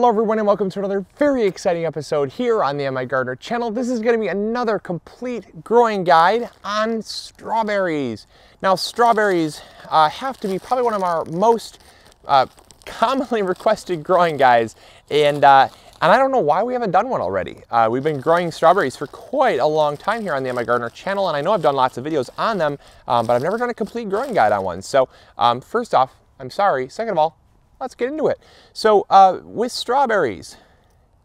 Hello everyone and welcome to another very exciting episode here on the MI Gardener channel. This is going to be another complete growing guide on strawberries. Now strawberries uh, have to be probably one of our most uh, commonly requested growing guides and uh, and I don't know why we haven't done one already. Uh, we've been growing strawberries for quite a long time here on the MI Gardener channel and I know I've done lots of videos on them um, but I've never done a complete growing guide on one. So um, first off, I'm sorry. Second of all, let's get into it. So uh, with strawberries,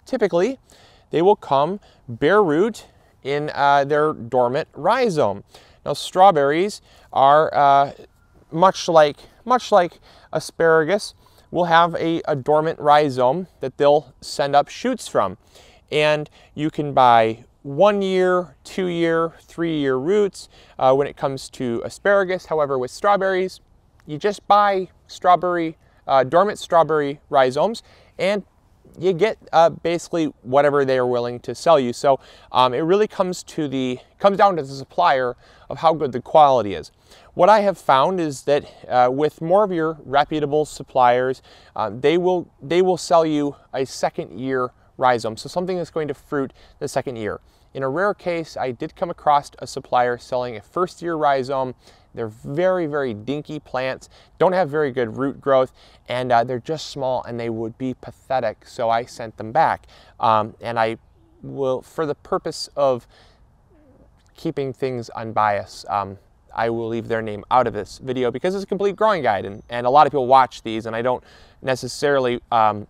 typically they will come bare root in uh, their dormant rhizome. Now strawberries are uh, much like much like asparagus will have a, a, dormant rhizome that they'll send up shoots from. And you can buy one year, two year, three year roots uh, when it comes to asparagus. However, with strawberries, you just buy strawberry uh, dormant strawberry rhizomes and you get uh, basically whatever they are willing to sell you. So um, it really comes to the comes down to the supplier of how good the quality is. What I have found is that uh, with more of your reputable suppliers, um, they will they will sell you a second year rhizome, so something that's going to fruit the second year. In a rare case, I did come across a supplier selling a first year rhizome they're very, very dinky plants, don't have very good root growth, and uh, they're just small and they would be pathetic. So I sent them back. Um, and I will, for the purpose of keeping things unbiased, um, I will leave their name out of this video because it's a complete growing guide and, and a lot of people watch these and I don't necessarily um,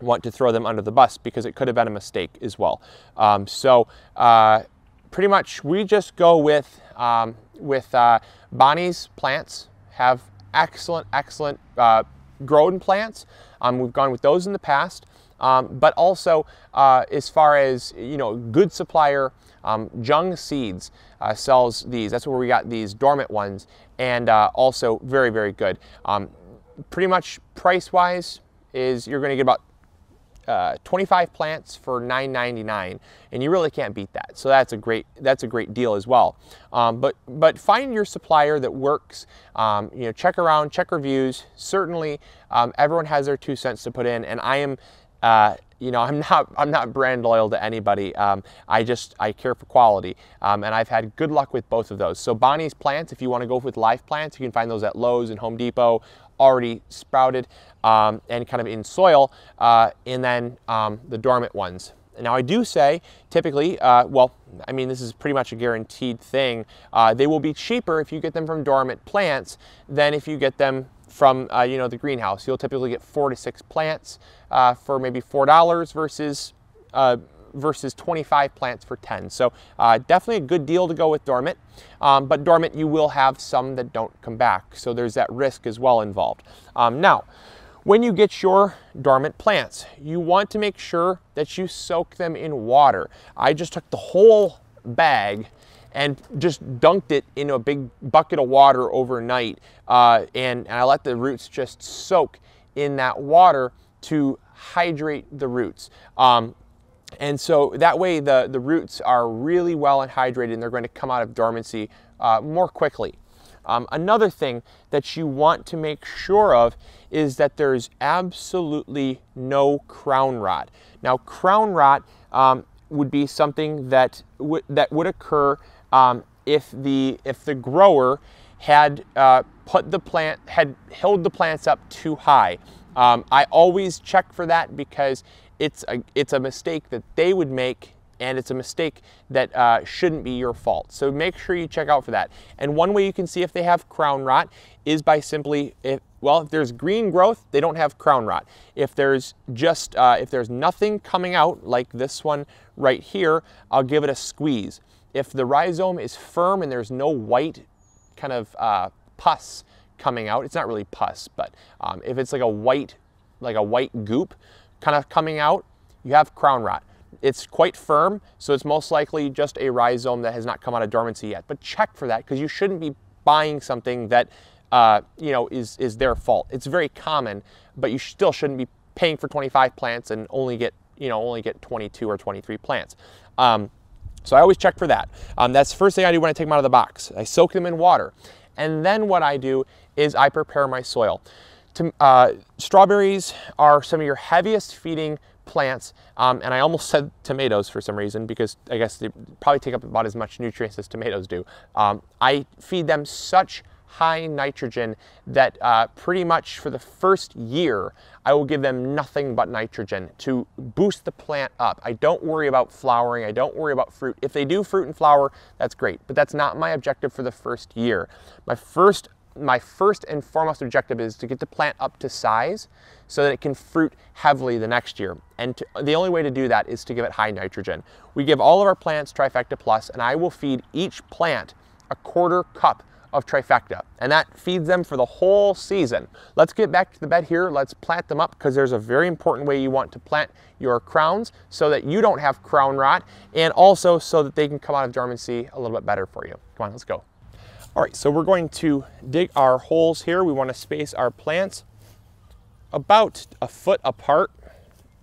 want to throw them under the bus because it could have been a mistake as well. Um, so uh, pretty much we just go with um, with uh, Bonnie's plants have excellent, excellent uh, grown plants. Um, we've gone with those in the past, um, but also uh, as far as you know, good supplier. Um, Jung Seeds uh, sells these. That's where we got these dormant ones, and uh, also very, very good. Um, pretty much price-wise is you're going to get about uh, 25 plants for 9.99, and you really can't beat that. So that's a great that's a great deal as well. Um, but but find your supplier that works. Um, you know, check around, check reviews. Certainly, um, everyone has their two cents to put in, and I am. Uh, you know, I'm not I'm not brand loyal to anybody. Um, I just I care for quality, um, and I've had good luck with both of those. So Bonnie's plants, if you want to go with live plants, you can find those at Lowe's and Home Depot, already sprouted um, and kind of in soil, uh, and then um, the dormant ones. Now I do say, typically, uh, well, I mean, this is pretty much a guaranteed thing. Uh, they will be cheaper if you get them from dormant plants than if you get them from, uh, you know, the greenhouse. You'll typically get four to six plants uh, for maybe $4 versus uh, versus 25 plants for 10. So uh, definitely a good deal to go with dormant, um, but dormant you will have some that don't come back. So there's that risk as well involved. Um, now, when you get your dormant plants, you want to make sure that you soak them in water. I just took the whole bag and just dunked it in a big bucket of water overnight. Uh, and, and I let the roots just soak in that water to hydrate the roots. Um, and so that way the, the roots are really well and hydrated and they're going to come out of dormancy uh, more quickly. Um, another thing that you want to make sure of is that there's absolutely no crown rot. Now, crown rot um, would be something that that would occur um, if the if the grower had uh, put the plant had held the plants up too high. Um, I always check for that because it's a it's a mistake that they would make and it's a mistake that uh, shouldn't be your fault. So make sure you check out for that. And one way you can see if they have crown rot is by simply, if, well, if there's green growth, they don't have crown rot. If there's just, uh, if there's nothing coming out like this one right here, I'll give it a squeeze. If the rhizome is firm and there's no white kind of uh, pus coming out, it's not really pus, but um, if it's like a white, like a white goop kind of coming out, you have crown rot. It's quite firm, so it's most likely just a rhizome that has not come out of dormancy yet. But check for that because you shouldn't be buying something that uh, you know is is their fault. It's very common, but you still shouldn't be paying for 25 plants and only get you know only get 22 or 23 plants. Um, so I always check for that. Um, that's the first thing I do when I take them out of the box. I soak them in water. And then what I do is I prepare my soil. to, uh, strawberries are some of your heaviest feeding plants, um, and I almost said tomatoes for some reason because I guess they probably take up about as much nutrients as tomatoes do. Um, I feed them such high nitrogen that uh, pretty much for the first year, I will give them nothing but nitrogen to boost the plant up. I don't worry about flowering, I don't worry about fruit. If they do fruit and flower, that's great, but that's not my objective for the first year. My first my first and foremost objective is to get the plant up to size so that it can fruit heavily the next year. And to, the only way to do that is to give it high nitrogen. We give all of our plants Trifecta Plus and I will feed each plant a quarter cup of trifecta, and that feeds them for the whole season. Let's get back to the bed here. Let's plant them up because there's a very important way you want to plant your crowns so that you don't have crown rot and also so that they can come out of dormancy a little bit better for you. Come on, let's go. All right, so we're going to dig our holes here. We want to space our plants about a foot apart,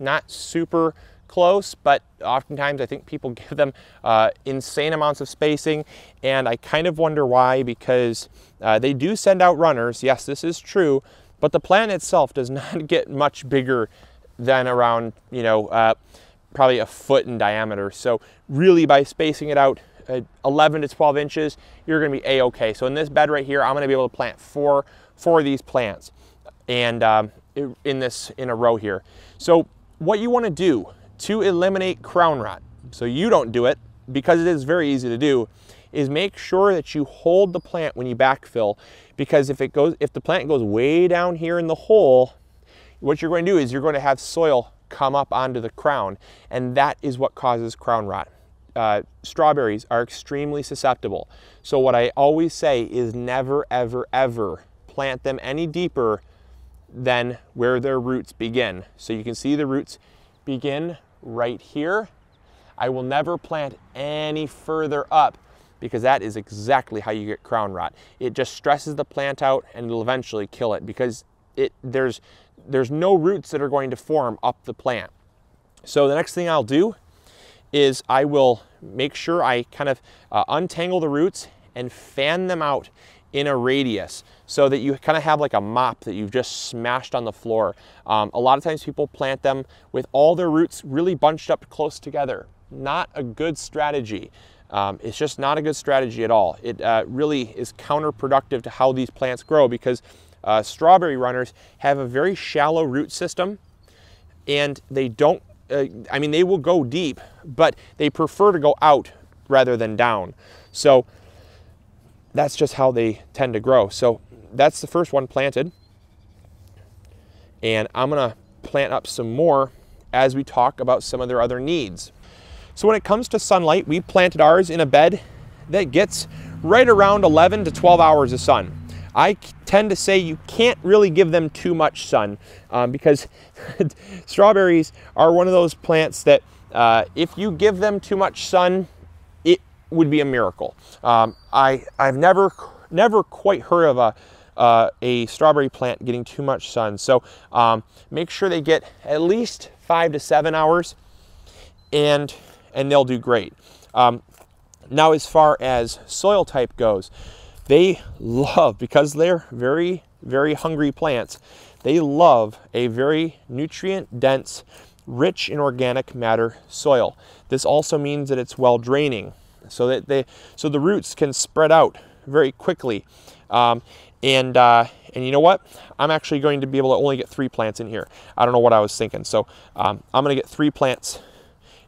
not super close, but oftentimes I think people give them uh, insane amounts of spacing, and I kind of wonder why, because uh, they do send out runners. Yes, this is true, but the plant itself does not get much bigger than around, you know, uh, probably a foot in diameter. So really by spacing it out 11 to 12 inches, you're gonna be a-okay. So in this bed right here, I'm gonna be able to plant four, four of these plants and um, in this, in a row here. So what you wanna do to eliminate crown rot, so you don't do it, because it is very easy to do, is make sure that you hold the plant when you backfill, because if it goes, if the plant goes way down here in the hole, what you're going to do is you're going to have soil come up onto the crown, and that is what causes crown rot. Uh, strawberries are extremely susceptible. So what I always say is never, ever, ever plant them any deeper than where their roots begin. So you can see the roots begin right here. I will never plant any further up because that is exactly how you get crown rot. It just stresses the plant out and it'll eventually kill it because it there's there's no roots that are going to form up the plant. So the next thing I'll do is I will make sure I kind of uh, untangle the roots and fan them out in a radius so that you kind of have like a mop that you've just smashed on the floor. Um, a lot of times people plant them with all their roots really bunched up close together. Not a good strategy. Um, it's just not a good strategy at all. It uh, really is counterproductive to how these plants grow because uh, strawberry runners have a very shallow root system and they don't, uh, I mean, they will go deep, but they prefer to go out rather than down. So that's just how they tend to grow. So that's the first one planted. And I'm gonna plant up some more as we talk about some of their other needs. So when it comes to sunlight, we planted ours in a bed that gets right around 11 to 12 hours of sun. I tend to say you can't really give them too much sun um, because strawberries are one of those plants that uh, if you give them too much sun, it would be a miracle. Um, I, I've never, never quite heard of a, uh, a strawberry plant getting too much sun. So um, make sure they get at least five to seven hours and, and they'll do great. Um, now, as far as soil type goes, they love, because they're very, very hungry plants, they love a very nutrient dense, rich in organic matter soil. This also means that it's well draining so that they so the roots can spread out very quickly. Um, and uh, and you know what? I'm actually going to be able to only get three plants in here. I don't know what I was thinking. So um, I'm going to get three plants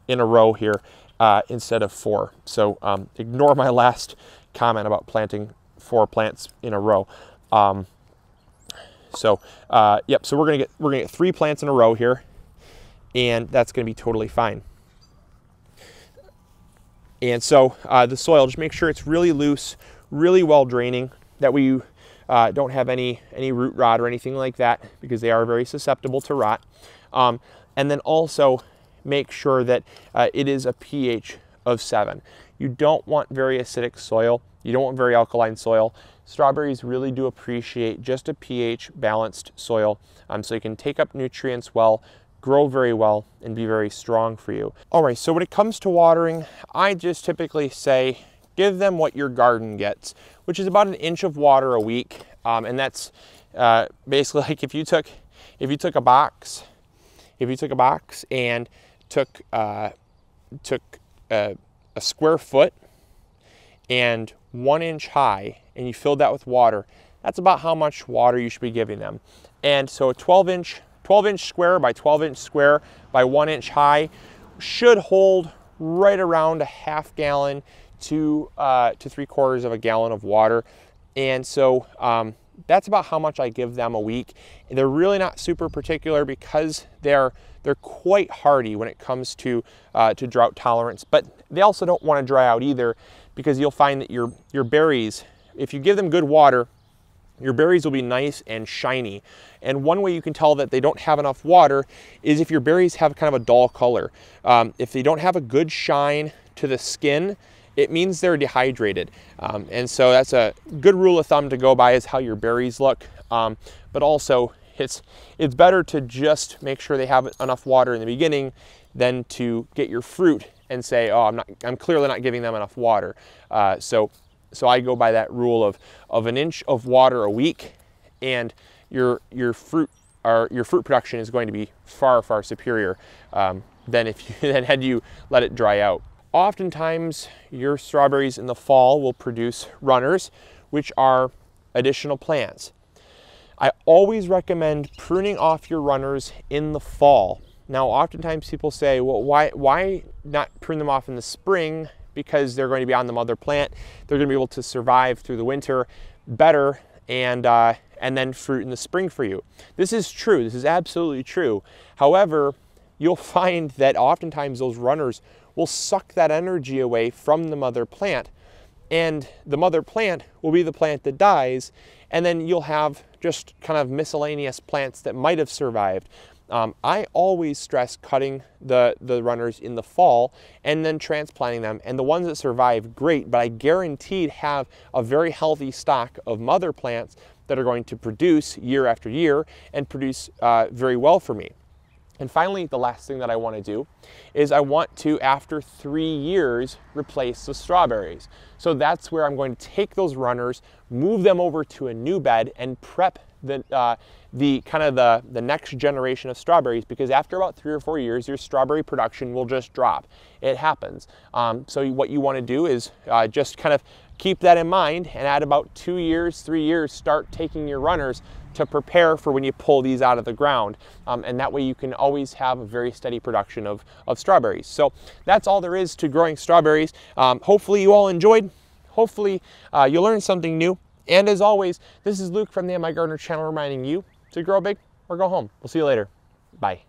in a row here uh, instead of four. So um, ignore my last comment about planting four plants in a row. Um, so uh, yep. So we're gonna get we're gonna get three plants in a row here, and that's gonna be totally fine. And so uh, the soil, just make sure it's really loose, really well draining, that we uh, don't have any, any root rot or anything like that because they are very susceptible to rot. Um, and then also make sure that uh, it is a pH of seven. You don't want very acidic soil. You don't want very alkaline soil. Strawberries really do appreciate just a pH balanced soil um, so you can take up nutrients well, grow very well and be very strong for you. All right, so when it comes to watering, I just typically say give them what your garden gets, which is about an inch of water a week. Um, and that's uh, basically like if you took, if you took a box, if you took a box and took, uh, took a, a square foot and one inch high and you filled that with water, that's about how much water you should be giving them. And so a 12 inch, 12 inch square by 12 inch square by one inch high should hold right around a half gallon to, uh, to three quarters of a gallon of water. And so um, that's about how much I give them a week. And they're really not super particular because they're they're quite hardy when it comes to uh, to drought tolerance, but they also don't want to dry out either because you'll find that your your berries, if you give them good water, your berries will be nice and shiny. And one way you can tell that they don't have enough water is if your berries have kind of a dull color. Um, if they don't have a good shine to the skin, it means they're dehydrated. Um, and so that's a good rule of thumb to go by is how your berries look. Um, but also it's, it's better to just make sure they have enough water in the beginning than to get your fruit and say, oh, I'm, not, I'm clearly not giving them enough water. Uh, so so I go by that rule of, of an inch of water a week and your, your fruit or your fruit production is going to be far, far superior um, than if you than had you let it dry out. Oftentimes your strawberries in the fall will produce runners, which are additional plants. I always recommend pruning off your runners in the fall. Now, oftentimes people say, well, why, why not prune them off in the spring because they're going to be on the mother plant. They're going to be able to survive through the winter better and, uh, and then fruit in the spring for you. This is true. This is absolutely true. However, you'll find that oftentimes those runners will suck that energy away from the mother plant. And the mother plant will be the plant that dies. And then you'll have just kind of miscellaneous plants that might have survived. Um, I always stress cutting the, the runners in the fall and then transplanting them. And the ones that survive, great, but I guaranteed have a very healthy stock of mother plants that are going to produce year after year and produce uh, very well for me. And finally, the last thing that I want to do is I want to, after three years, replace the strawberries. So that's where I'm going to take those runners, move them over to a new bed and prep the, uh, the kind of the, the next generation of strawberries because after about three or four years, your strawberry production will just drop. It happens. Um, so what you want to do is uh, just kind of keep that in mind and at about two years, three years, start taking your runners to prepare for when you pull these out of the ground. Um, and that way you can always have a very steady production of, of strawberries. So that's all there is to growing strawberries. Um, hopefully you all enjoyed. Hopefully uh, you learned something new. And as always, this is Luke from the MI Gardener channel reminding you to grow big or go home. We'll see you later. Bye.